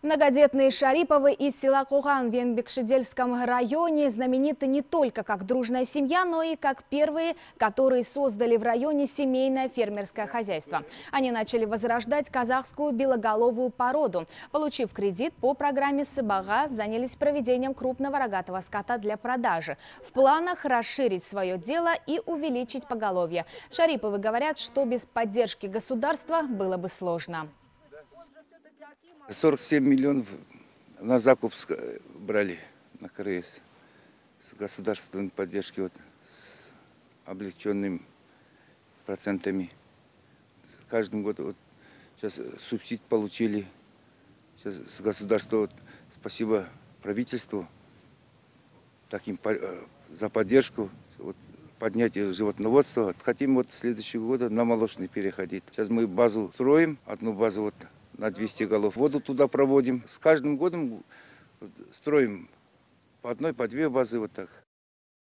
Многодетные Шариповы из села Куган в Венбекшедельском районе знамениты не только как дружная семья, но и как первые, которые создали в районе семейное фермерское хозяйство. Они начали возрождать казахскую белоголовую породу. Получив кредит по программе «Сыбага», занялись проведением крупного рогатого скота для продажи. В планах расширить свое дело и увеличить поголовье. Шариповы говорят, что без поддержки государства было бы сложно. 47 миллионов на закуп брали на КРС с государственной поддержки, вот, с облегченными процентами. Каждым годом вот, сейчас субсидий получили сейчас с государства. Вот, спасибо правительству таким э, за поддержку. Вот, поднятие животноводства. Вот Хотим вот следующего года на молочный переходить. Сейчас мы базу строим, одну базу вот на 200 голов. Воду туда проводим. С каждым годом строим по одной, по две базы вот так.